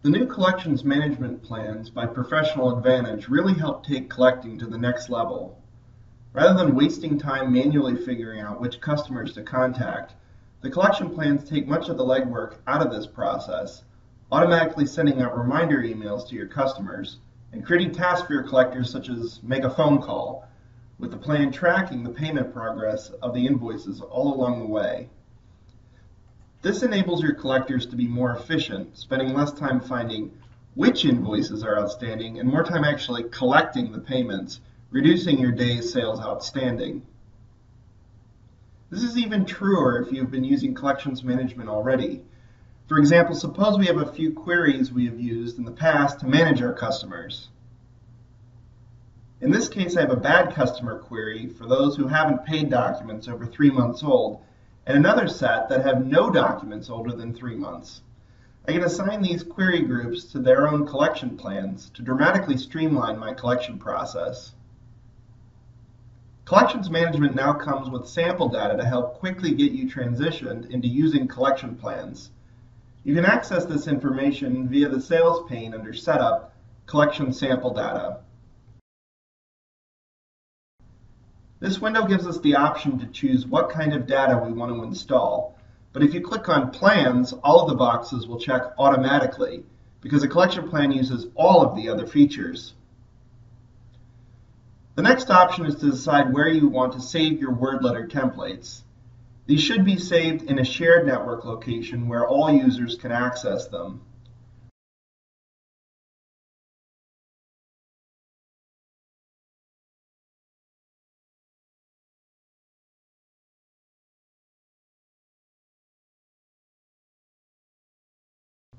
The new collections management plans by Professional Advantage really help take collecting to the next level. Rather than wasting time manually figuring out which customers to contact, the collection plans take much of the legwork out of this process, automatically sending out reminder emails to your customers and creating tasks for your collectors such as make a phone call, with the plan tracking the payment progress of the invoices all along the way. This enables your collectors to be more efficient, spending less time finding which invoices are outstanding and more time actually collecting the payments, reducing your days sales outstanding. This is even truer if you've been using collections management already. For example, suppose we have a few queries we have used in the past to manage our customers. In this case, I have a bad customer query for those who haven't paid documents over three months old, and another set that have no documents older than three months. I can assign these query groups to their own collection plans to dramatically streamline my collection process. Collections management now comes with sample data to help quickly get you transitioned into using collection plans. You can access this information via the Sales pane under Setup, Collection Sample Data. This window gives us the option to choose what kind of data we want to install. But if you click on Plans, all of the boxes will check automatically because a collection plan uses all of the other features. The next option is to decide where you want to save your word letter templates. These should be saved in a shared network location where all users can access them.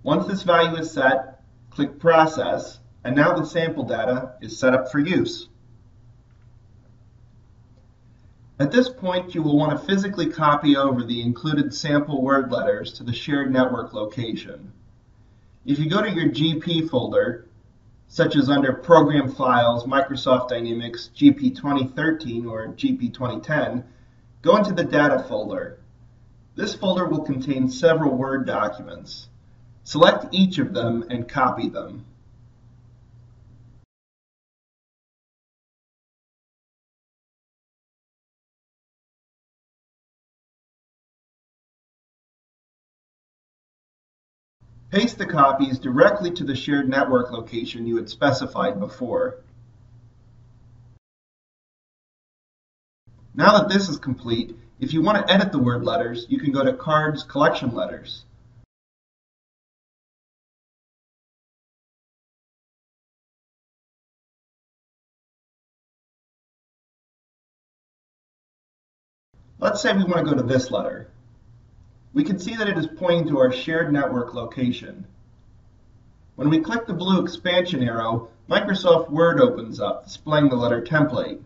Once this value is set, click Process, and now the sample data is set up for use. At this point, you will want to physically copy over the included sample word letters to the shared network location. If you go to your GP folder, such as under Program Files, Microsoft Dynamics GP 2013 or GP 2010, go into the Data folder. This folder will contain several Word documents. Select each of them and copy them. Paste the copies directly to the shared network location you had specified before. Now that this is complete, if you want to edit the word letters, you can go to Cards Collection Letters. Let's say we want to go to this letter. We can see that it is pointing to our shared network location. When we click the blue expansion arrow, Microsoft Word opens up, displaying the letter template.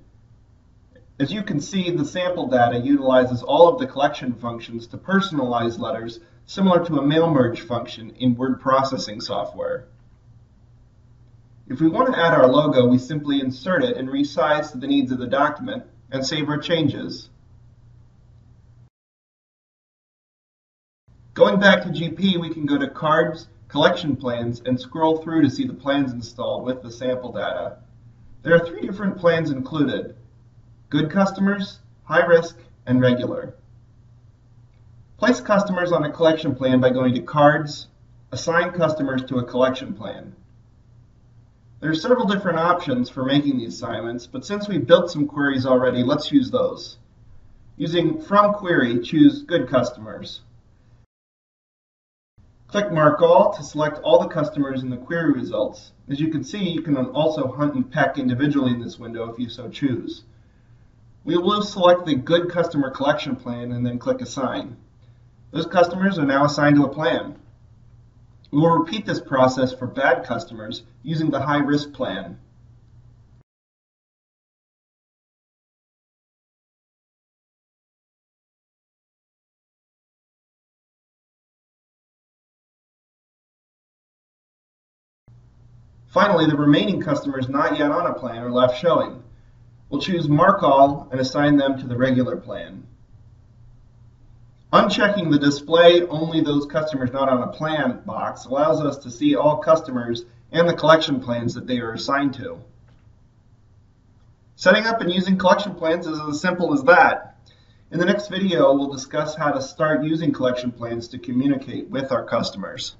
As you can see, the sample data utilizes all of the collection functions to personalize letters similar to a mail merge function in word processing software. If we want to add our logo, we simply insert it and resize to the needs of the document and save our changes. Going back to GP, we can go to Cards, Collection Plans, and scroll through to see the plans installed with the sample data. There are three different plans included, Good Customers, High Risk, and Regular. Place customers on a collection plan by going to Cards, Assign Customers to a Collection Plan. There are several different options for making the assignments, but since we've built some queries already, let's use those. Using From Query, choose Good Customers. Click Mark All to select all the customers in the query results. As you can see, you can also hunt and peck individually in this window if you so choose. We will select the Good Customer Collection Plan and then click Assign. Those customers are now assigned to a plan. We will repeat this process for bad customers using the High Risk Plan. Finally, the remaining customers not yet on a plan are left showing. We'll choose Mark All and assign them to the regular plan. Unchecking the display only those customers not on a plan box allows us to see all customers and the collection plans that they are assigned to. Setting up and using collection plans is as simple as that. In the next video, we'll discuss how to start using collection plans to communicate with our customers.